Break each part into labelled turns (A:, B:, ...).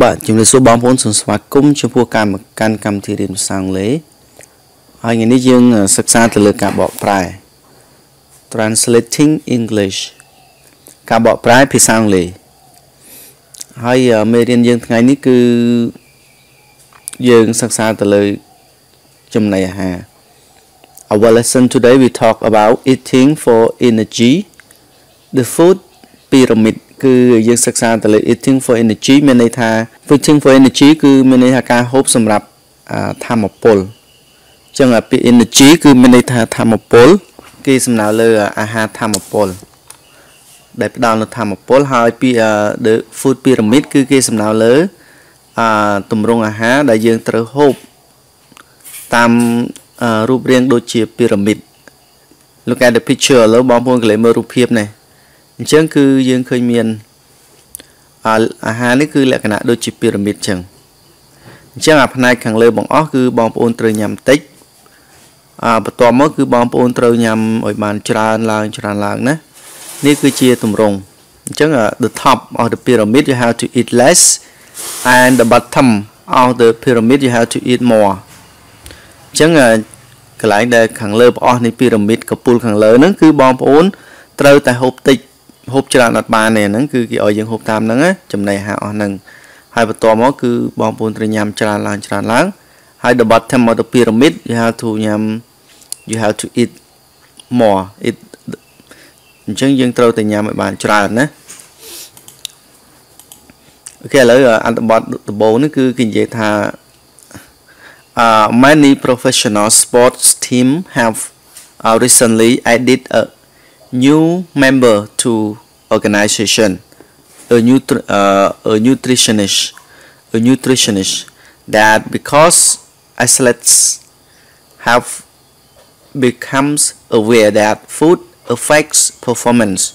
A: បាទជំរាបសួរបងប្អូនសូមស្វាគមន៍ចំពោះការមកកាន់កម្មវិធីរៀនភាសាអង់គ្លេសហើយថ្ងៃនេះយើងសិក្សាទៅលើការបកប្រែ translating english ការបកប្រែភាសាអង់គ្លេសហើយមេរៀនយើងថ្ងៃនេះគឺយើងសិក្សាទៅលើចំណីអាហារ Our lesson today we talk about eating for energy the food pyramid គឺយើងសិក្សាទៅលើ eating for energy មានន័យថា eating for energy គឺមានន័យថាការហូបសម្រាប់ធម្មពលអញ្ចឹងពាក្យ energy គឺមានន័យថាធម្មពល គេសំដៅលើអាហារធម្មពលដែលផ្ដល់នូវធម្មពលហើយពាក្យ the food pyramid គឺគេសំដៅលើអឺទម្រង់អាហារដែលយើងត្រូវហូបតាមរូបរាងដូចជាពីរ៉ាមីត Look at the picture ឥឡូវបងប្អូនកន្លែងមើលរូបភាពនេះ អញ្ចឹងគឺយើងឃើញមានអាហារនេះគឺលក្ខណៈដូចជាពីរ៉ាមីតអញ្ចឹងអញ្ចឹងអាផ្នែកខាងលើបងអស់គឺបងប្អូនត្រូវញ៉ាំតិចអាបន្ទាប់មកគឺបងប្អូនត្រូវញ៉ាំឲ្យបានច្រើនឡើងច្រើនឡើងណានេះគឺជាទម្រង់អញ្ចឹង the top of the pyramid you have to eat less and the bottom of the pyramid you have to eat more អញ្ចឹងកន្លែងដែលខាងលើប្រអស់នៃពីរ៉ាមីតកពុលខាងលើហ្នឹងគឺបងប្អូនត្រូវតែហូបតិច ហូបច្រើនអត់បានទេហ្នឹងគឺគេឲ្យយើងហូបតាមហ្នឹងណាចំណីអាហារអស់ហ្នឹងហើយបន្ទាប់មកគឺបងប្អូនត្រូវញ៉ាំច្រើនឡើងច្រើនឡើងហើយ the bottom of the pyramid you have to ញ៉ាំ you have to eat more eat អញ្ចឹងយើងត្រូវតែញ៉ាំឲ្យបានច្រើនណាអូខេឥឡូវអត្ថបទដំបូងនេះគឺគេនិយាយថា uh, many professional sports team have uh, recently added a new member to organization a new uh, a nutritionist a nutritionist that because athletes have becomes aware that food affects performance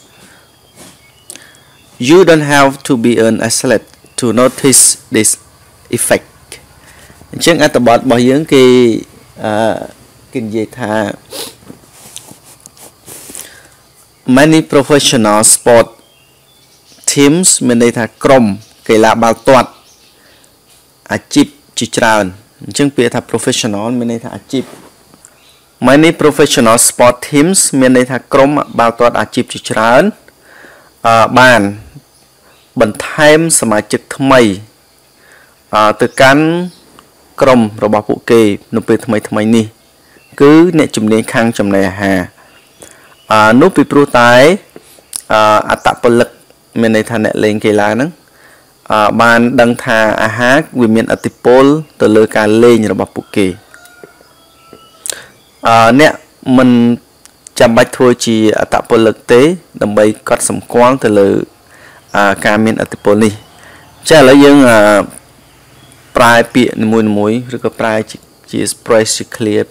A: you don't have to be an athlete to notice this effect អញ្ចឹងអត្ថបទរបស់យើងគេអឺគេនិយាយថា many professional sport teams មានន័យថាក្រុមកីឡាបាល់ទាត់អាជីពជាច្រើនអញ្ចឹងពាក្យថា professional មានន័យថាអាជីព many professional sport teams មានន័យថាក្រុមបាល់ទាត់អាជីពជាច្រើនអឺបានបន្ថែមសមាជិកថ្មីអឺទៅកាន់ក្រុមរបស់ពួកគេ នៅពេលថ្មីថ្មីនេះ គឺអ្នកជំនាញខាងចំណីអាហារអឺ នោះពីព្រោះតែអឺអត្តពលិកមានន័យថាអ្នកលេងកីឡាហ្នឹងអឺបានដឹងថាអាហារវាមានអតិពលទៅលើការលេងរបស់ពួកគេអឺអ្នកមិនចាំបាច់ធ្វើជាអត្តពលិកទេ ដើម្បីកត់សម្គាល់ទៅលើការមានអតិពលនេះចាឥឡូវយើងប្រែពាក្យនីមួយៗឬក៏ប្រែជា express ជា clear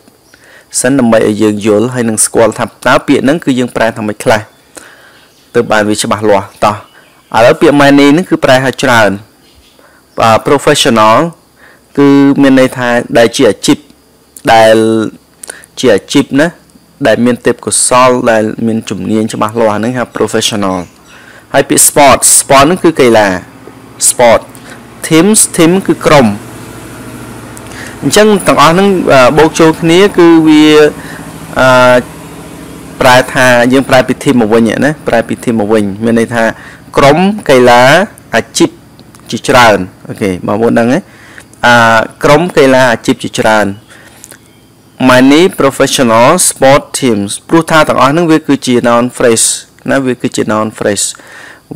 A: សិនដើម្បីឲ្យយើងយល់ហើយនឹងស្គាល់ថាតើពាក្យហ្នឹងគឺយើងប្រែថាម៉េចខ្លះទៅបានវាច្បាស់លាស់តោះឥឡូវពាក្យ many ហ្នឹងគឺប្រែថាច្រើន professional គឺមានន័យថាដែលជាអាជីពដែលជាអាជីពណាដែលមានទេពកោសលដែលមានជំនាញច្បាស់លាស់ហ្នឹងហៅ professional ហើយពាក្យ sport sport ហ្នឹងគឺកីឡា sport teams team គឺក្រុម អញ្ចឹងទាំងអស់ហ្នឹងបូកចូលគ្នាគឺវាអឺប្រែថាយើងប្រែពីធីមមកវិញណាប្រែពីធីមមកវិញមានន័យថាក្រុមកីឡាអាជីពជាច្រើនអូខេបងប្អូនដឹងទេអាក្រុមកីឡាអាជីពជាច្រើន many professional sport teams ព្រោះថាទាំងអស់ហ្នឹងវាគឺជា noun phrase ណាវាគឺជា noun phrase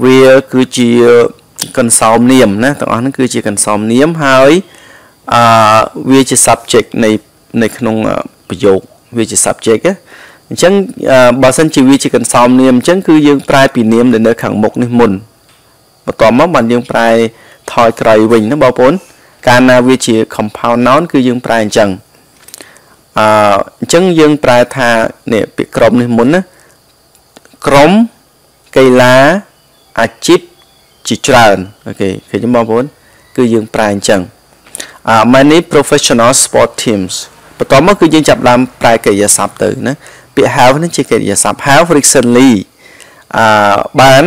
A: វាគឺជាកន្សោមនាមណាទាំងអស់ហ្នឹងគឺជាកន្សោមនាមហើយ អឺវាជា subject នៃនៅក្នុងប្រយោគវាជា subject ណាអញ្ចឹងបើសិនជាវាជាកន្សោមនាមអញ្ចឹងគឺយើងប្រែពីនាមដែលនៅខាងមុខនេះមុនបន្ទាប់មកបានយើងប្រែថយក្រោយវិញណាបងប្អូនកាលណាវាជា compound noun គឺយើងប្រែអញ្ចឹងអឺអញ្ចឹងយើងប្រែថានេះពាក្យក្រុមនេះមុនណាក្រុមកីឡាអាជីពជាច្រើនអូខេឃើញបងប្អូនគឺយើងប្រែអញ្ចឹង many professional sport teams បន្ទាប់មកគឺយើងចាប់ដើមប្រែកិរិយាសព្ទទៅណាពាក្យ have នេះជាកិរិយាសព្ទ have recently អឺបាន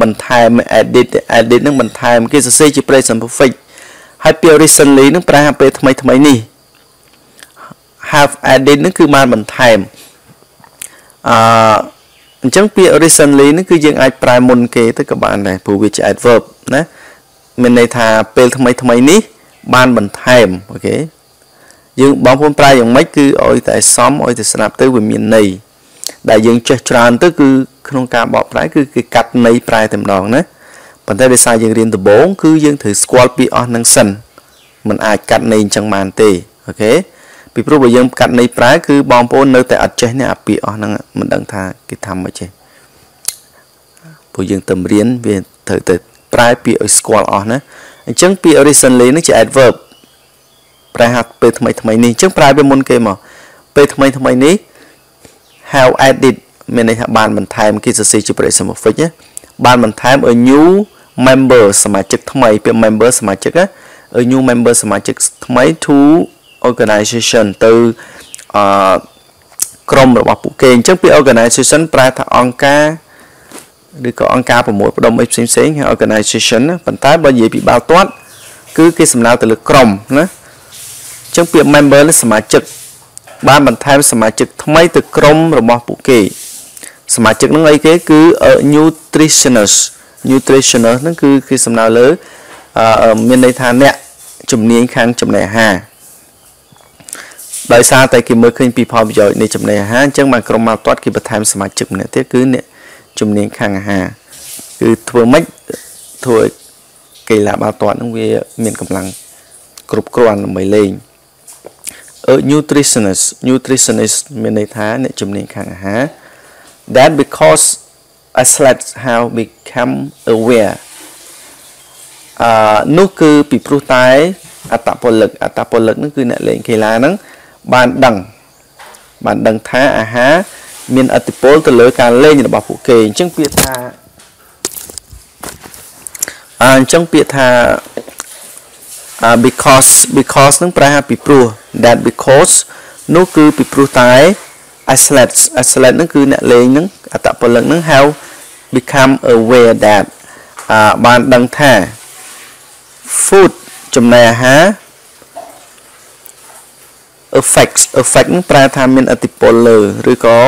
A: បន្ថែម edit edit នឹងបន្ថែមគេសរសេរជា present perfect ហើយពាក្យ recently នឹងប្រើពេលថ្មីថ្មីនេះ have added នឹងគឺបានបន្ថែមអឺអញ្ចឹងពាក្យ recently នេះគឺយើងអាចប្រើមុនគេទៅក៏បានដែរព្រោះវាជា adverb ណាមានន័យថាពេលថ្មីថ្មីនេះ បានបន្ថែមអូខេយើងបងប្អូនប្រើយ៉ាងម៉េចគឺឲ្យតែសមឲ្យតែស្ដាប់ទៅវាមានន័យដែលយើងចេះច្រើនទៅគឺក្នុងការបកប្រែគឺគេកាត់ន័យប្រែតែម្ដងណាប៉ុន្តែដោយសារយើងរៀនដំបូងគឺយើងត្រូវស្គាល់ពីអស់នឹងសិនมันអាចកាត់ន័យអញ្ចឹងបានទេអូខេពីព្រោះបើយើងកាត់ន័យប្រែគឺបងប្អូននៅតែអត់ចេះនេះអាពាក្យអស់ហ្នឹងមិនដឹងថាគេថាមិនចេះព្រោះយើងទៅរៀនវាត្រូវទៅប្រែពាក្យឲ្យស្គាល់អស់ណា អញ្ចឹងពាក្យ recently នេះជា adverb ប្រែហាត់ពេលថ្មីថ្មីនេះអញ្ចឹងប្រែវាមុនគេមកពេលថ្មីថ្មីនេះ have added មានន័យថាបានបន្ថែមគេសរសេរជា present perfect ណាបានបន្ថែម a new member សមាជិកថ្មីពាក្យ member សមាជិកណា a new member សមាជិកថ្មី to organization ទៅអឺក្រុមរបស់ពួកគេអញ្ចឹងពាក្យ organization ប្រែថាអង្គការ ឬក៏អង្គការប្រមូលផ្ដុំអីផ្សេងផ្សេងហៅ organization ណាប៉ុន្តែបើនិយាយពីបាល់ទាត់គឺគេសំដៅទៅលើក្រុមណាអញ្ចឹងពាក្យ member នេះសមាជិកបានបន្ថែមសមាជិកថ្មីទៅក្រុមរបស់ពួកគេ សមាជិកនឹងអីគេគឺ nutritionist nutritionist ហ្នឹងគឺគេសំដៅលើមានន័យថាអ្នកជំនាញខាងចំណីអាហារដោយសារតែគេមើលឃើញពីផលប្រយោជន៍នៃចំណីអាហារអញ្ចឹងបានក្រុមមកទាត់គេបន្ថែមសមាជិកម្នាក់ទៀតគឺអ្នក ជំនាញខាងអាហារគឺធ្វើម៉េចធ្វើឲ្យកីឡាបាល់ទាត់នឹងវាមានកម្លាំងគ្រប់គ្រាន់ដើម្បីលេង a nutritionist nutritionist មានន័យថាអ្នកជំនាញខាងអាហារ that because athletes have become aware អឺនោះគឺពីព្រោះតែអត្តពលិកអត្តពលិកហ្នឹងគឺអ្នកលេងកីឡាហ្នឹងបានដឹងបានដឹងថាអាហារ មានអតិពលទៅលើការលេងរបស់ពួកគេអញ្ចឹងពាក្យថាអអញ្ចឹងពាក្យថា because because នឹងប្រែថាពីព្រោះ that because នោះគឺពីព្រោះតែ athletes athlete នឹងគឺអ្នកលេងនឹងអតពលិកនឹង have become aware that បានដឹងថា food ចំណីអាហារ effects effect នឹងប្រែថាមានអតិពលលើឬក៏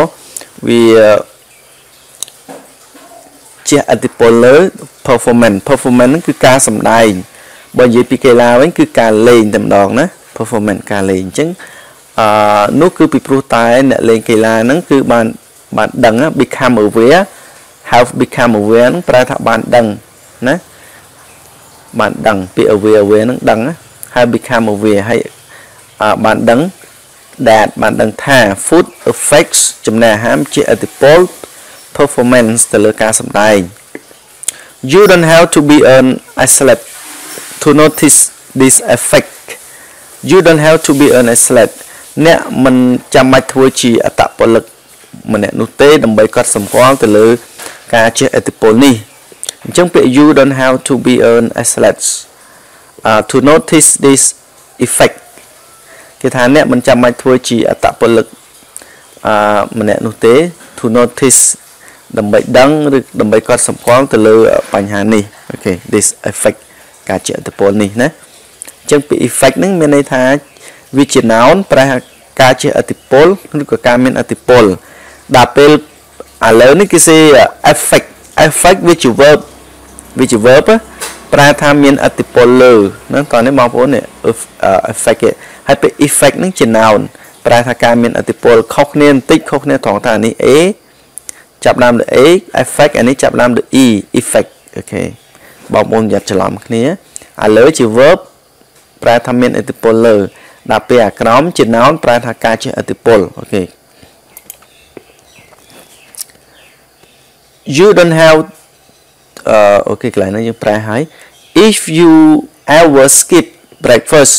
A: វាជាអតិពលលើ performance performance នឹងគឺការសម្ដែងបើនិយាយពីកីឡាវិញគឺការលេងតែម្ដងណា performance ការលេងអញ្ចឹងអឺនោះគឺពីព្រោះតែអ្នកលេងកីឡាហ្នឹងគឺបានបានដឹង become aware have become aware ហ្នឹងប្រែថាបានដឹងណាបានដឹងពី aware aware ហ្នឹងដឹងហើយ become aware ហើយបានដឹង that បានដឹងថា food affects ចំណីអាហារជាឥទ្ធិពល performance ទៅលើការសម្ដែង you don't have to be an athlete to notice this effect you don't have to be an athlete អ្នកមិនចាំបាច់ធ្វើជាអត្តពលិកម្នាក់នោះទេដើម្បីកត់សម្គាល់ទៅលើ ការជះឥទ្ធិពលនេះអញ្ចឹងពាក្យ you don't have to be an athlete uh, to notice this effect គេថាអ្នកមិនចាំបាច់ធ្វើជាអត្តពលិកអឺម្នាក់នោះទេ to notice ដើម្បីដឹងឬដើម្បីកត់សម្គាល់ទៅលើបញ្ហានេះអូខេ this effect ការជាអត្តពលនេះណាអញ្ចឹងពី effect ហ្នឹងមានន័យថាវាជា noun ប្រែការជាអត្តពលឬក៏ការមានអត្តពលដល់ពេលឥឡូវនេះគេសេ effect effect វាជា verb វាជា verb ប្រែថាមានអត្តពលលើហ្នឹងតោះនេះបងប្អូននេះ effect ហើយពេល effect ហ្នឹងជា noun ប្រែថាការមានអតិពលខុសគ្នាបន្តិចខុសគ្នាត្រង់ថានេះ A ចាប់ដើមលើ A effect អានេះចាប់ដើមលើ E effect អូខេបងប្អូនយ៉ាត់ច្រឡំគ្នាឥឡូវជា verb ប្រែថាមានអតិពលលើដល់ពេលអាក្រោមជា noun ប្រែថាការជះអតិពលអូខេ you don't have អឺអូខេកន្លែងហ្នឹងយើងប្រែហើយ if you ever skip breakfast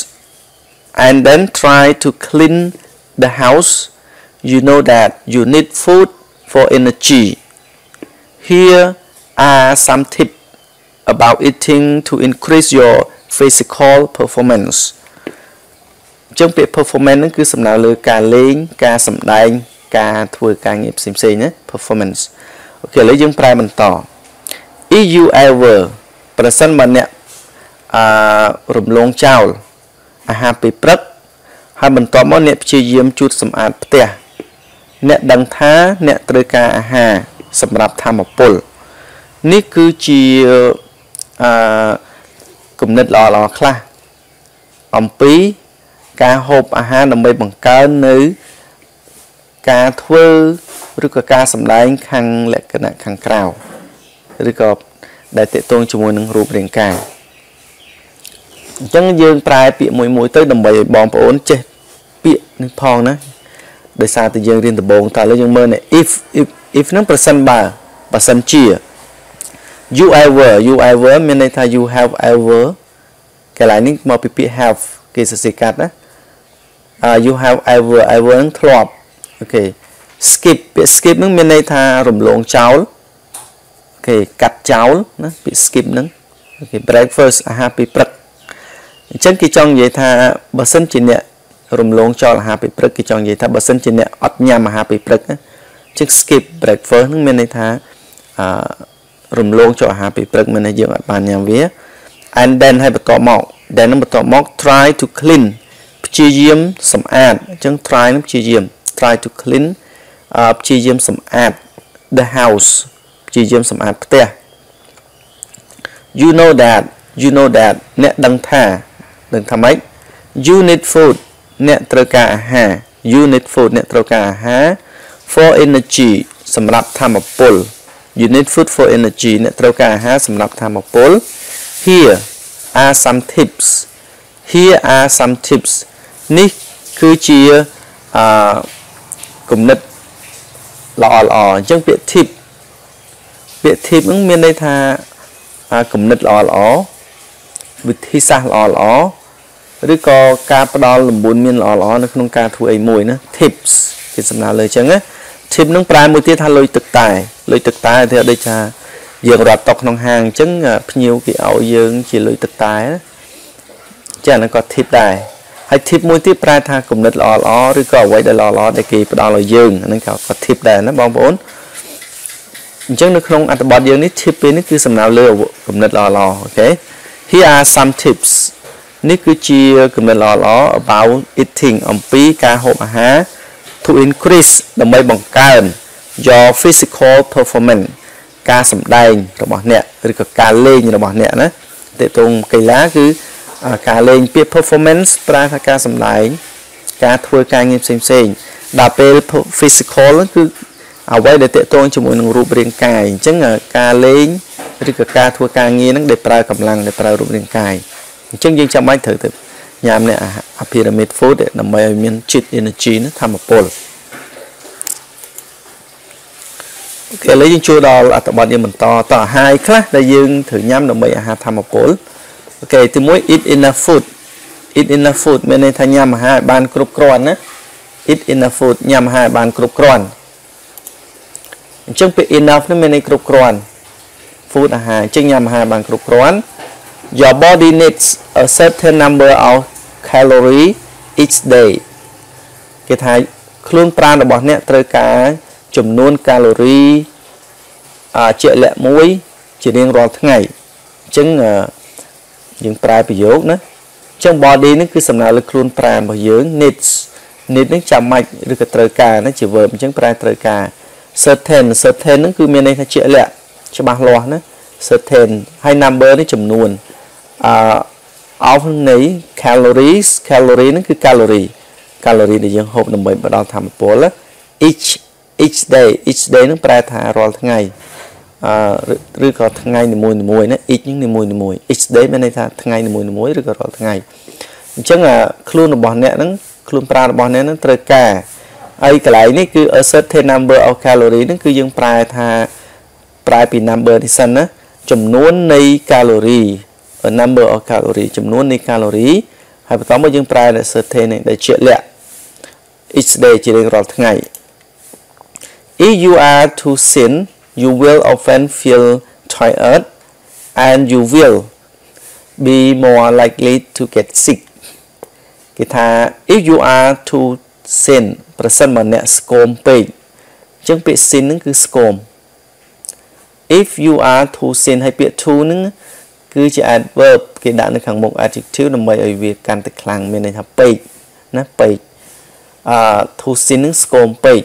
A: and then try to clean the house, you know that you need food for energy. Here are some tips about eating to increase your physical performance អញ្ចឹងពាក្យ performance ហ្នឹងគឺសំដៅលើការលេង ការសម្ដែង ការធ្វើការងារផ្សេងៗណា performance អូខេឥឡូវយើងប្រែបន្ត if you ever ប្រសិនបើអ្នកអឺរំលងចោល អាហារពេលព្រឹកហើយបន្ទាប់មកអ្នកព្យាយាមជូតសម្អាតផ្ទះអ្នកដឹងថាអ្នកត្រូវការអាហារសម្រាប់ធម្មពលនេះគឺជាអឺគំនិតល្អល្អខ្លះអំពីការហូបអាហារដើម្បីបង្កើននៅការធ្វើឬក៏ការសម្ដែងខាងលក្ខណៈខាងក្រៅឬក៏ដែលតកតងជាមួយនឹងរូបរាងកាយ អញ្ចឹងយើងប្រែពាក្យមួយមួយទៅដើម្បីឲ្យបងប្អូនចេះពាក្យនេះផងណាដោយសារតែយើងរៀនដំបូងតើឥឡូវយើងមើលនេះ if if if ហ្នឹងប្រសិនបើបើសិនជា you ever you ever មានន័យថា you have ever កន្លែងនេះមកពីពាក្យ have គេសរសេរកាត់ណា uh, you have ever ever នឹងធ្លាប់អូខេ skip ពាក្យ skip នឹងមានន័យថារំលងចោល okay កាត់ចោលណាពាក្យ skip នឹង okay breakfast អាហារពេលព្រឹក អញ្ចឹងគេចង់និយាយថាបើសិនជាអ្នករំលងចោលអាហារពេលព្រឹកគេចង់និយាយថាបើសិនជាអ្នកអត់ញ៉ាំអាហារពេលព្រឹកអញ្ចឹង skip breakfast នឹងមានន័យថាអឺរំលងចោលអាហារពេលព្រឹកមានន័យយើងអត់បានញ៉ាំវា and then ហើយបន្ទាប់មក then នឹងបន្ទាប់មក try to clean ព្យាយាមសម្អាតអញ្ចឹង try នឹងព្យាយាម try to clean ព្យាយាមសម្អាត the house ព្យាយាមសម្អាតផ្ទះ you know that you know that អ្នកដឹងថា ដឹងថាម៉េច you need food អ្នកត្រូវការអាហារ you need food អ្នកត្រូវការអាហារ for energy សម្រាប់ធម្មពល you need food for energy អ្នកត្រូវការអាហារសម្រាប់ធម្មពល here are some tips here are some tips នេះគឺជាអឺគំនិតល្អល្អអញ្ចឹងពាក្យ tip ពាក្យ tip ហ្នឹងមានន័យថាគំនិតល្អល្អវិធីសាស្ត្រល្អល្អ ឬក៏ការផ្ដល់លំបូនមានល្អល្អនៅក្នុងការធ្វើអីមួយណា tips គេសំដៅលើអញ្ចឹងណា tip នឹងប្រែមួយទៀតថាលុយទឹកតែលុយទឹកតែទៅដូចថាយើងរត់តុកក្នុងហាងអញ្ចឹងភ្ញៀវគេឲ្យយើងជាលុយទឹកតែចាហ្នឹងក៏ tip ដែរហើយ tip មួយទៀតប្រែថាគំនិតល្អល្អឬក៏អ្វីដែលល្អល្អដែលគេផ្ដល់ឲ្យយើងហ្នឹងក៏ tip ដែរណាបងប្អូនអញ្ចឹងនៅក្នុងអត្ថបទយើងនេះ tip ពេលនេះគឺសំដៅលើគំនិតល្អល្អអូខេ Here are some tips នេះគឺជាគំនិតល្អល្អ about eating អំពីការហូបអាហារ to increase ដើម្បីបង្កើន your physical performance ការសម្ដែងរបស់អ្នកឬក៏ការលេងរបស់អ្នកណាតើតងកីឡាគឺការលេងពាក្យ performance ប្រើថាការសម្ដែង ការធ្វើការងារផ្សេងផ្សេងដល់ពេល physical គឺអ្វីដែលតកតងជាមួយនឹងរូបរាងកាយអញ្ចឹងការលេងឬក៏ការធ្វើការងារហ្នឹងដែលប្រើកម្លាំងដែលប្រើរូបរាងកាយ អញ្ចឹងយើងចាំបាច់ត្រូវទៅញ៉ាំអ្នកអា pyramid food ដើម្បីឲ្យមានជាតិ energy ណាធម្មពលអូខេឥឡូវយើងចូលដល់អត្ថបទយើងបន្តតអាហារខ្លះដែលយើងត្រូវញ៉ាំដើម្បីអាហារធម្មពលអូខេទី1 eat enough food eat enough food មានន័យថាញ៉ាំអាហារឲ្យបានគ្រប់គ្រាន់ណា eat enough food ញ៉ាំអាហារឲ្យបានគ្រប់គ្រាន់អញ្ចឹងពាក្យ enough នេះមានន័យគ្រប់គ្រាន់ food អាហារអញ្ចឹងញ៉ាំអាហារបានគ្រប់គ្រាន់ your body needs a certain number of calorie each day គេថាខ្លួនប្រាណរបស់អ្នកត្រូវការចំនួនកាឡូរីជាក់លាក់មួយ ជារៀងរាល់ថ្ងៃអញ្ចឹងយើងប្រែប្រយោគណាអញ្ចឹង body នេះគឺសំដៅលើខ្លួនប្រាណរបស់យើង needs need នេះចាំបាច់ឬក៏ត្រូវការណាជា verb អញ្ចឹងប្រែត្រូវការ certain certain ហ្នឹងគឺមានន័យថាជាក់លាក់ច្បាស់លាស់ណា certain ហើយ number នេះចំនួន អឺ of នៃ calories calorie ហ្នឹងគឺ calorie calorie ដែលយើងហូបដើម្បីផ្ដល់ធម៌ពល each each day each day ហ្នឹងប្រែថារាល់ថ្ងៃអឺឬក៏ថ្ងៃនីមួយៗណា each ហ្នឹងនីមួយៗ each day មានន័យថាថ្ងៃនីមួយៗឬក៏រាល់ថ្ងៃអញ្ចឹងខ្លួនរបស់អ្នកហ្នឹងខ្លួនប្រាណរបស់អ្នកហ្នឹងត្រូវការហើយកន្លែងនេះគឺ a certain number of calorie ហ្នឹងគឺយើងប្រែថាប្រែពី number នេះសិនណាចំនួននៃកាឡូរី a number of calorie ចំនួននៃកាឡូរីហើយបន្តមកយើង ប្រែដល់ certain ដែលជាក់លាក់ each day ជារៀងរាល់ថ្ងៃ if you are too thin you will often feel tired and you will be more likely to get sick គេថា if you are too thin ប្រសិនបើអ្នកស្គមពេកអញ្ចឹងពាក្យ thin ហ្នឹងគឺស្គម if you are too thin ហើយពាក្យ too ហ្នឹង គឺជា adverb គេដាក់នៅខាងមុខ adjective ដើម្បីឲ្យវាកាន់តែខ្លាំងមានន័យថាពេកណាពេកអឺ too thin ហ្នឹងស្គមពេក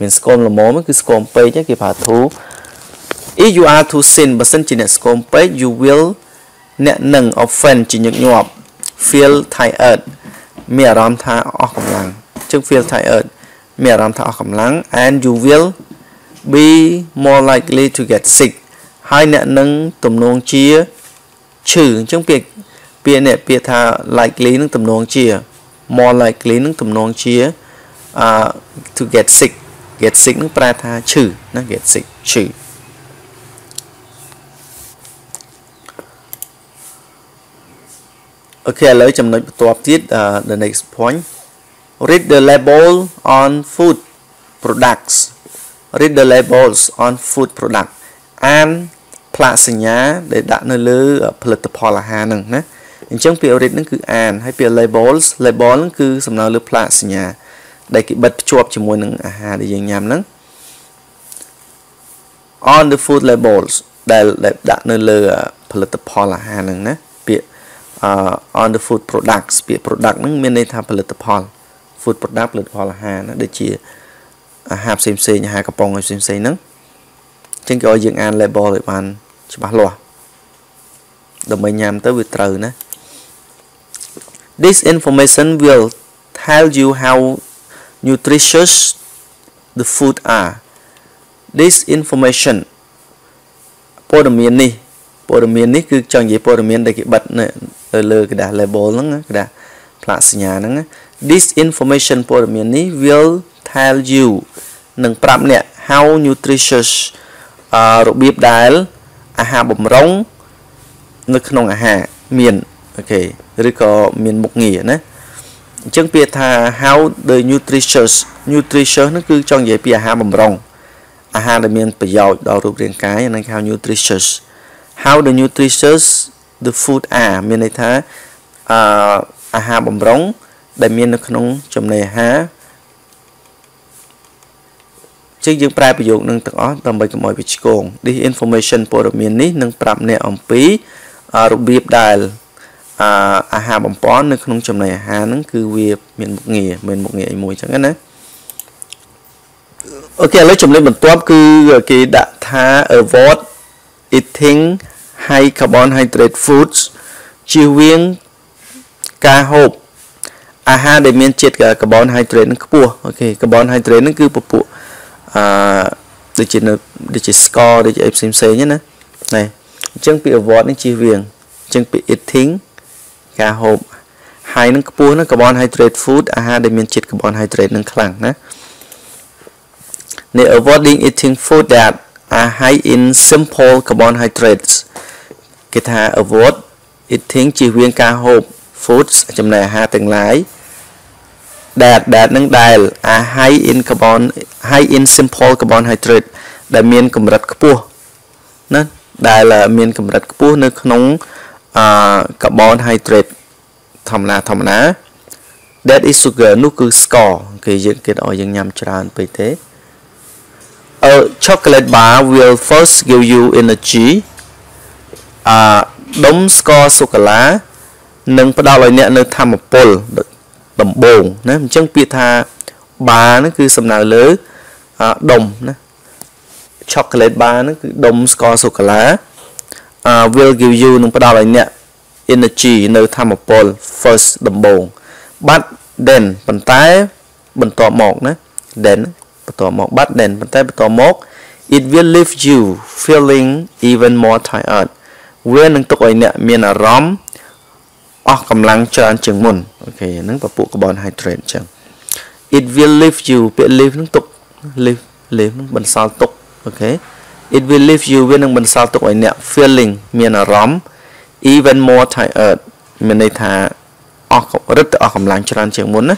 A: មានស្គមល្មមគឺស្គមពេកគេប្រើ too if you are too thin បើសិនជាអ្នកស្គមពេក you will អ្នកនឹង offend ជាញឹកញាប់ feel tired មានអារម្មណ៍ថាអស់កម្លាំងជឹង feel tired មានអារម្មណ៍ថាអស់កម្លាំង and you will be more likely to get sick ហើយអ្នកនឹងទំនងជា ឈឺអញ្ចឹងពាក្យពាក្យនេះពាក្យថា likely នឹងទំនងជា more likely នឹងទំនងជា uh to get sick get sick នឹងប្រែថាឈឺណា get sick ឈឺអូខេឥឡូវចំណុចបន្ទាប់ទៀត the next point read the label on food products read the labels on food product អាន ផ្លាកសញ្ញាដែលដាក់នៅលើផលិតផលអាហារហ្នឹងណាអញ្ចឹងពាក្យ read ហ្នឹងគឺអានហើយពាក្យ labels label ហ្នឹងគឺសំដៅលើផ្លាកសញ្ញាដែលគេបិទភ្ជាប់ជាមួយនឹងអាហារដែលយើងញ៉ាំហ្នឹង on the food labels ដែលដាក់នៅលើផលិតផលអាហារហ្នឹងណាពាក្យ on the food products ពាក្យ product ហ្នឹងមានន័យថាផលិតផល food product ផលិតផលអាហារណាដូចជាអាហារផ្សេងផ្សេងអាហារកំប៉ុងផ្សេងផ្សេងហ្នឹងអញ្ចឹងគេឲ្យយើងអាន label ឲ្យបាន ច្បាស់លាស់ដើម្បីញ៉ាំទៅវាត្រូវណា This information will tell you how nutritious the food are This information ព័ត៌មាននេះព័ត៌មាននេះគឺចង់និយាយព័ត៌មានដែលគេបិទនៅលើกระดาษ label ហ្នឹងกระดาษផ្លាកសញ្ញាហ្នឹង This information ព័ត៌មាននេះ will tell you នឹងប្រាប់អ្នក how nutritious អឺរបៀបដែល អាហារបម្រុងនៅក្នុងអាហារមានអូខេឬក៏មានមុខងារណាអញ្ចឹងពាក្យថា how the nutritious nutritious ហ្នឹងគឺចង់និយាយពីអាហារបម្រុងអាហារដែលមានប្រយោជន៍ដល់រូបរាងកាយហ្នឹងហៅ nutritious how the nutritious the food are មានន័យថាអឺអាហារបម្រុងដែលមាននៅក្នុងចំណីអាហារ ចឹងយើងប្រែប្រយោគនឹងទាំងអស់ដើម្បីកុំឲ្យវាឆ្គង this information ព័ត៌មាននេះនឹងប្រាប់អ្នកអំពីរបៀបដែលអាហារបំពន់នៅក្នុងចំណីអាហារហ្នឹងគឺវាមានមុខងារមានមុខងារអីមួយចឹងណាអូខេឥឡូវចំណុចបន្ទាប់គឺគេដាក់ថា avoid eating high carbohydrate foods ជៀសវាងការហូបអាហារដែលមានជាតិកាបូនហៃដ្រេតនឹងខ្ពស់អូខេកាបូនហៃដ្រេតនឹងគឺពពួក អឺដូចជានៅដូចជាស្ករដូចជាអីផ្សេងផ្សេងណាណែអញ្ចឹងពី avoid នេះជៀសវាងអញ្ចឹងពី eating ការហូបហើយនឹងខ្ពស់នឹង carbohydrate food អាហារដែលមានជាតិ carbohydrate នឹងខ្លាំងណានៃ avoiding eating food that are high in simple carbohydrates គេថា avoid eating ជៀសវាងការហូប foods ចំណីអាហារទាំងឡាយ ដែលដែលនឹងដែល are high in carbon high in simple carbohydrate ដែលមានកម្រិតខ្ពស់ណាដែលមានកម្រិតខ្ពស់នៅក្នុងអឺ carbohydrate ធម្មតាធម្មតា that is sugar នោះគឺស្ករគេយើងគេឲ្យយើងញ៉ាំច្រើនពេកទេ a chocolate bar will first give you energy អឺដុំស្ករសូកូឡានឹងផ្ដល់ឲ្យអ្នកនៅធម្មពល ដំបងណាអញ្ចឹងពាក្យថាបាហ្នឹងគឺសំដៅលើដុំណា chocolate bar ហ្នឹងគឺដុំស្ករសូកូឡា will give you នឹងផ្ដល់ឲ្យអ្នក energy នៅថាមពល first ដំបូង but then ប៉ុន្តែបន្ទាប់មកណា then បន្ទាប់មក but then ប៉ុន្តែបន្ទាប់មក it will leave you feeling even more tired វានឹងទុកឲ្យអ្នកមានអារម្មណ៍ អស់កម្លាំងច្រើនជាងមុន okay ហ្នឹងពពួក carbohydrate អញ្ចឹង it will leave you ពាក្យ leave ហ្នឹងទុក leave leave ហ្នឹងបន្សល់ទុក okay it will leave you វានឹងបន្សល់ទុកឲ្យអ្នក feeling មានអារម្មណ៍ even more tired មានន័យថាអស់រឹតទៅអស់កម្លាំងច្រើនជាងមុនណា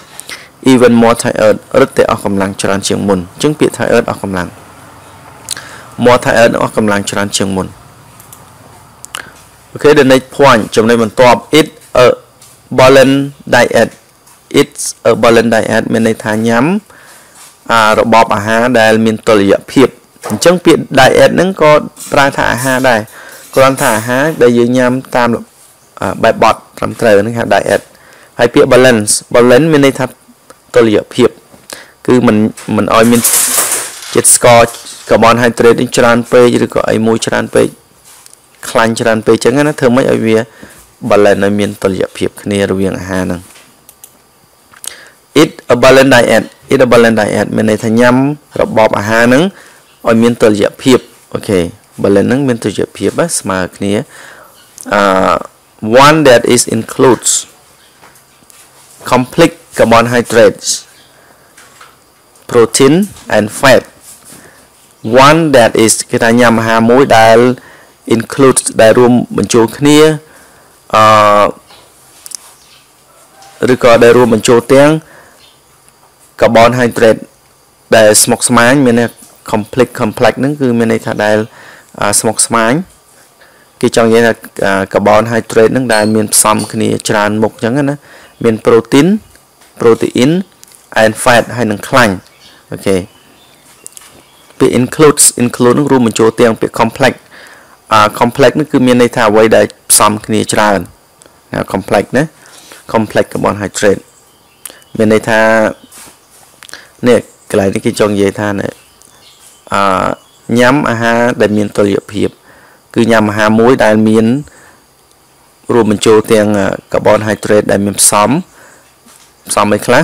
A: even more tired រឹតទៅអស់កម្លាំងច្រើនជាងមុនអញ្ចឹងពាក្យ tired អស់កម្លាំង more tired អស់កម្លាំងច្រើនជាងមុនអូខេ the next point ចំណុចបន្ទាប់ it a balanced diet it's a balanced diet មានន័យថាញ៉ាំអារបបអាហារដែលមានតុល្យភាព អញ្ចឹងពាក្យ diet ហ្នឹងក៏ប្រើថាអាហារដែរគ្រាន់ថាអាហារដែលយើងញ៉ាំតាមបែបបត់ត្រឹមត្រូវហ្នឹងហៅ diet ហើយពាក្យ balance balance មានន័យថាតុល្យភាពគឺมันมันឲ្យមានជាតិស្ករកាបូនហៃដ្រេតច្រើនពេកឬក៏អីមួយច្រើនពេកខ្លាញ់ច្រើនពេកអញ្ចឹងណាធ្វើម៉េចឲ្យវា balance ឲ្យមានតុល្យភាពគ្នារវាងអាហារហ្នឹង eat a balanced diet eat a balanced diet មានន័យថាញ៉ាំរបបអាហារហ្នឹងឲ្យមានតុល្យភាពអូខេ balance ហ្នឹងមានតុល្យភាពស្មើគ្នាអឺ one that is includes complex carbohydrates protein and fat one that is គេថាញ៉ាំអាហារមួយដែល includes ដែលរួមបញ្ចូលគ្នា អឺឬក៏ដែលរួមបញ្ចូលទាំង carbohydrate ដែលស្មុគស្មាញមានន័យ complex complex ហ្នឹងគឺមានន័យថាដែលស្មុគស្មាញគេចង់និយាយថា carbohydrate ហ្នឹងដែលមានផ្សំគ្នាច្រើនមុខអញ្ចឹងណាមាន protein protein and fat ហើយនិងខ្លាញ់អូខេពាក្យ includes include នឹងរួមបញ្ចូលទាំងពាក្យ complex អា complex នេះគឺមានន័យថាអ្វីដែលផ្សំគ្នាច្រើនណា complex ណា complex carbohydrate មានន័យថានេះកន្លែងនេះគេចង់និយាយថានេះអឺញ៉ាំអាហារដែលមានតុល្យភាព គឺញ៉ាំអាហារមួយដែលមានរួមបញ្ចូលទាំងកាបូនហៃដ្រេតដែលមានផ្សំផ្សំអីខ្លះ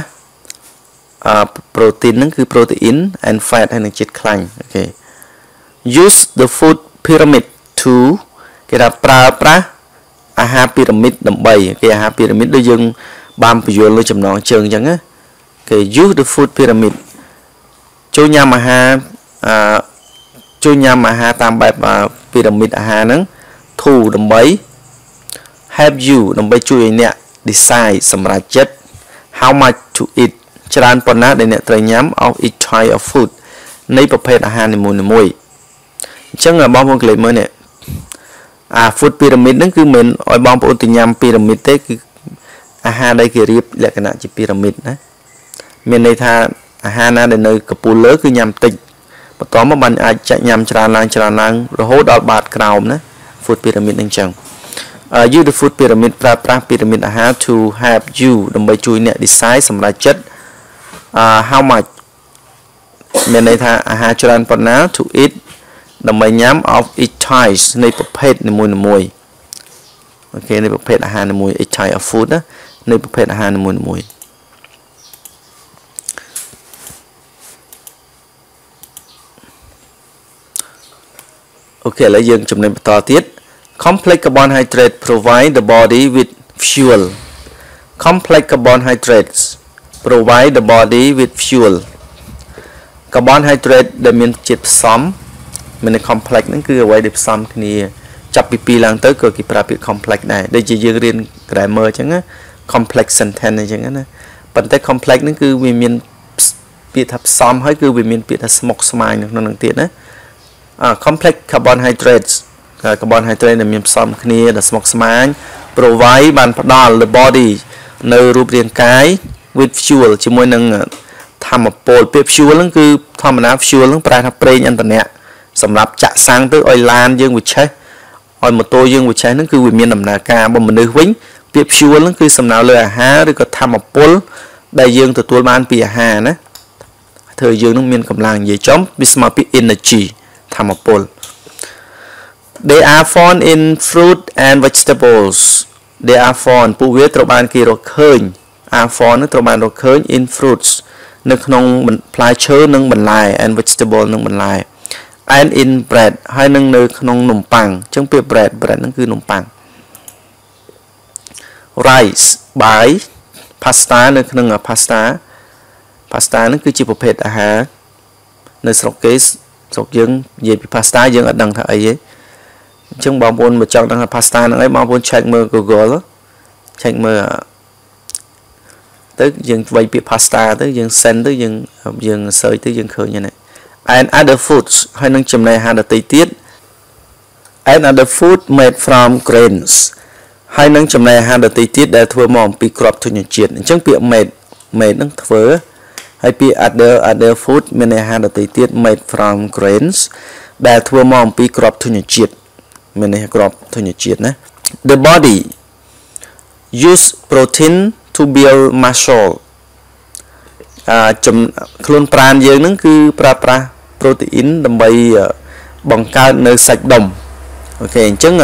A: អឺ protein ហ្នឹងគឺ protein and fat ហើយនឹងជាតិខ្លាញ់អូខេ use the food pyramid to គេថាប្រើប្រាស់ អាហារពីរ៉ាមីតដើម្បីគេអាហារពីរ៉ាមីតដូចយើងបានបញ្យល់លើចំណងជើងអញ្ចឹងណាគេ use the food pyramid ចូលញ៉ាំអាហារអឺចូលញ៉ាំអាហារតាមបែបពីរ៉ាមីតអាហារហ្នឹង to ដើម្បី help you ដើម្បីជួយឲ្យអ្នក decide សម្រេចចិត្ត how much to eat ច្រើនប៉ុណ្ណាដែលអ្នកត្រូវញ៉ាំ of each type of food នៃប្រភេទអាហារនីមួយៗអញ្ចឹងបងប្អូនក្លេមើលនេះ អា food pyramid ហ្នឹងគឺមិនឲ្យបងប្អូនទៅញ៉ាំ pyramid ទេគឺអាហារដែលគេរៀបលក្ខណៈជា pyramid ណាមានន័យថាអាហារណាដែលនៅកពូលលើគឺញ៉ាំតិចបន្តមកបានអាចចាក់ញ៉ាំច្រើនឡើងច្រើនឡើងរហូតដល់បាតក្រោមណា food pyramid ហ្នឹងចឹង you the food pyramid ប្រើប្រាស់ pyramid អាហារ to help you ដើម្បីជួយអ្នក decide សម្រេចចិត្ត uh how much មានន័យថាអាហារច្រើនប៉ុណ្ណា to eat ដើម្បីញ៉ាំ of each type នៃប្រភេទនីមួយៗអូខេនៃប្រភេទអាហារនីមួយ each type of food ណានៃប្រភេទអាហារនីមួយៗអូខេឥឡូវយើងចំណេញបន្តទៀត complex carbohydrate provide the body with fuel complex carbohydrates provide the body with fuel carbohydrate ដែលមានជាតិផ្សំ មាន complex ហ្នឹងគឺអ្វីដែលផ្សំគ្នាចាប់ពី2ឡើងទៅក៏គេប្រើពាក្យ complex ដែរដូចជាយើងរៀន grammar អញ្ចឹងណា complex sentence អញ្ចឹងណាប៉ុន្តែ complex ហ្នឹងគឺវាមានពាក្យថាផ្សំហើយគឺវាមានពាក្យថាស្មុគស្មាញនៅក្នុងហ្នឹងទៀតណា complex carbohydrates carbohydrate ដែលមានផ្សំគ្នាដែលស្មុគស្មាញ provide បានផ្ដល់ the body នៅរូបរាងកាយ with fuel ជាមួយនឹងធម្មពលពាក្យ fuel ហ្នឹងគឺធម្មតា fuel ហ្នឹងប្រែថាប្រេងឥន្ធនៈ សម្រាប់ចាក់សាំងទៅឲ្យឡានយើងវិឆេះឲ្យម៉ូតូយើងវិឆេះហ្នឹងគឺវាមានដំណើរការបើមនុស្សវិញពាក្យ fuel ហ្នឹងគឺសំដៅលើអាហារឬក៏ធម្មពលដែលយើងទទួលបានពីអាហារណាធ្វើយើងនឹងមានកម្លាំងនិយាយចំវាស្មើពី energy ធម្មពល They are found in fruit and vegetables they are found ពួកវាត្រូវបានគេរកឃើញ are found នឹងត្រូវបានរកឃើញ in fruits នៅក្នុងផ្លែឈើនិងបន្លែ and vegetable និងបន្លែ and in bread ហើយនឹងនៅក្នុងនំប៉័ងអញ្ចឹងពាក្យ bread bread ហ្នឹងគឺនំប៉័ង rice បាយ pasta នៅក្នុង pasta pasta ហ្នឹងគឺជាប្រភេទអាហារនៅស្រុកគេស្រុកយើងនិយាយពី pasta យើងអត់ដឹងថាអីទេអញ្ចឹងបងប្អូនមកចង់ដឹងថា pasta ហ្នឹងអីបងប្អូន check មើល Google check មើលទៅយើងវាយពាក្យ pasta ទៅយើង send ទៅយើងយើង search ទៅយើងឃើញហ្នឹង and other foods ហើយនឹងចំណីអាហារដទៃទៀត and other food made from grains ហើយនឹងចំណីអាហារដទៃទៀតដែលធ្វើមកអំពីគ្រាប់ធញ្ញជាតិអញ្ចឹងពាក្យ made made នឹងធ្វើហើយពាក្យ other other food មានអាហារដទៃទៀត made from grains ដែលធ្វើមកអំពីគ្រាប់ធញ្ញជាតិមានន័យគ្រាប់ធញ្ញជាតិណា the body use protein to build muscle អាចំខ្លួនប្រាណយើងហ្នឹងគឺប្រើប្រាស់ ប្រូតេអ៊ីនដើម្បីបង្កើតនៅសាច់ដុំអូខេអញ្ចឹង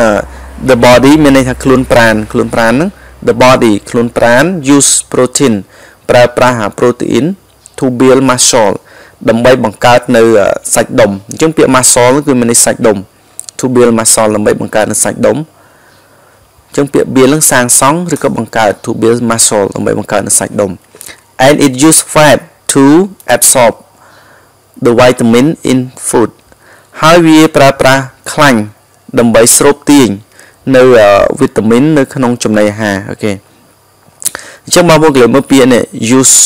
A: the body មានន័យថាខ្លួនប្រាណខ្លួនប្រាណហ្នឹង the body ខ្លួនប្រាណ use protein ប្រើប្រាស់អាប្រូតេអ៊ីន to build muscle ដើម្បីបង្កើតនៅសាច់ដុំអញ្ចឹងពាក្យ muscle គឺមានន័យសាច់ដុំ to build muscle ដើម្បីបង្កើតនៅសាច់ដុំអញ្ចឹងពាក្យ build នឹងសាងសង់ឬក៏បង្កើត to build muscle ដើម្បីបង្កើតនៅសាច់ដុំ and it use fat to absorb the vitamin in food ហើយវាប្រើប្រាស់ខ្លាញ់ដើម្បីស្រូបទាញនៅវីតាមីននៅក្នុងចំណីអាហារអូខេអញ្ចឹងបងប្អូនគេមើលពាក្យនេះ use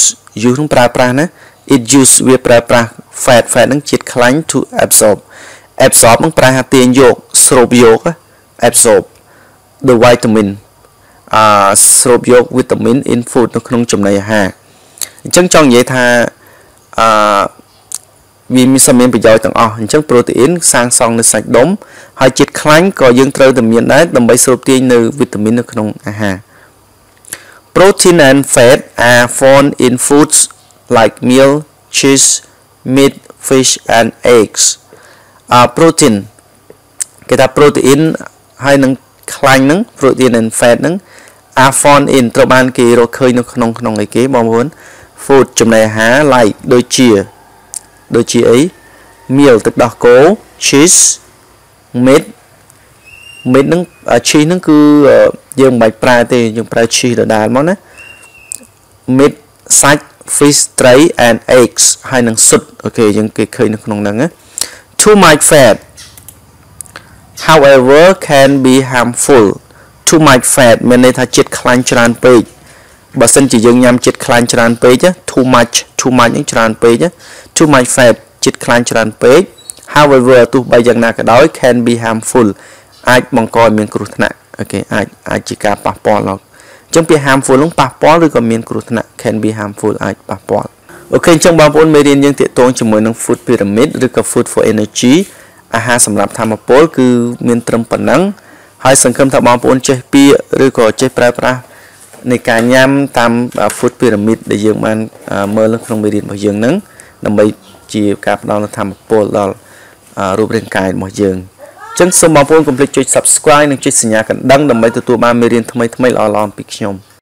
A: use នឹងប្រើប្រាស់ណា it use វាប្រើប្រាស់ fat fat នឹងជាតិខ្លាញ់ to absorb absorb នឹងប្រែថាទាញយកស្រូបយក absorb the vitamin អឺស្រូបយកវីតាមីន in food នៅក្នុងចំណីអាហារអញ្ចឹងចង់និយាយថាអឺ វាមានសំមានប្រយោជន៍ទាំងអស់អញ្ចឹងប្រូតេអ៊ីនសាងសង់នៅសាច់ដុំហើយជាតិខ្លាញ់ក៏យើងត្រូវតែមានដែរដើម្បីស្រូបទាញនៅវីតាមីននៅក្នុងអាហារ Protein and fat are found in foods like milk, cheese, meat, fish and eggs. អា protein គេថា protein ហើយនឹងខ្លាញ់ហ្នឹង protein and fat ហ្នឹង are found in ត្រូវបានគេរកឃើញនៅក្នុងក្នុងអីគេបងប្អូន food ចំណីអាហារ like ដូចជា ដូចជាអី meal ទឹកដោះគោ cheese meat meat ហ្នឹង cheese ហ្នឹងគឺយើងមិនបាច់ប្រើទេយើងប្រើ cheese ដដែលមកណា meat សាច់ fish ត្រី and eggs ហើយនឹងស៊ុតអូខេយើងគេឃើញនៅក្នុងហ្នឹងណា too much fat however can be harmful too much fat មានន័យថាជាតិខ្លាញ់ច្រើនពេក បើសិនជាយើងញ៉ាំជាតិខ្លាញ់ច្រើនពេក too much too much ហ្នឹងច្រើនពេក too much fat ជាតិខ្លាញ់ច្រើនពេក however ទោះបីយ៉ាងណាក៏ដោយ can be harmful អាចបង្កឲ្យមានគ្រោះថ្នាក់អូខេអាចអាចជាការប៉ះពាល់ដល់អញ្ចឹងពាក្យ harmful ហ្នឹងប៉ះពាល់ឬក៏មានគ្រោះថ្នាក់ can be harmful អាចប៉ះពាល់អូខេអញ្ចឹងបងប្អូនមេរៀនយើងតាកតងជាមួយនឹង food pyramid ឬក៏ food for energy អាហារសម្រាប់ធម្មពលគឺមានត្រឹមប៉ុណ្ណឹងហើយសង្ឃឹមថាបងប្អូនចេះពាក្យឬក៏ចេះប្រើប្រាស់ នៃការញ៉ាំតាម food pyramid ដែលយើងបានមើលក្នុងមេរៀនរបស់យើងហ្នឹងដើម្បីជាការផ្ដល់នូវធម៌ពលដល់រូបរាងកាយរបស់យើងអញ្ចឹងសូមបងប្អូនកុំភ្លេចចុច Subscribe និងចុចសញ្ញាកណ្ដឹងដើម្បីទទួលបានមេរៀនថ្មីៗល្អៗពីខ្ញុំ។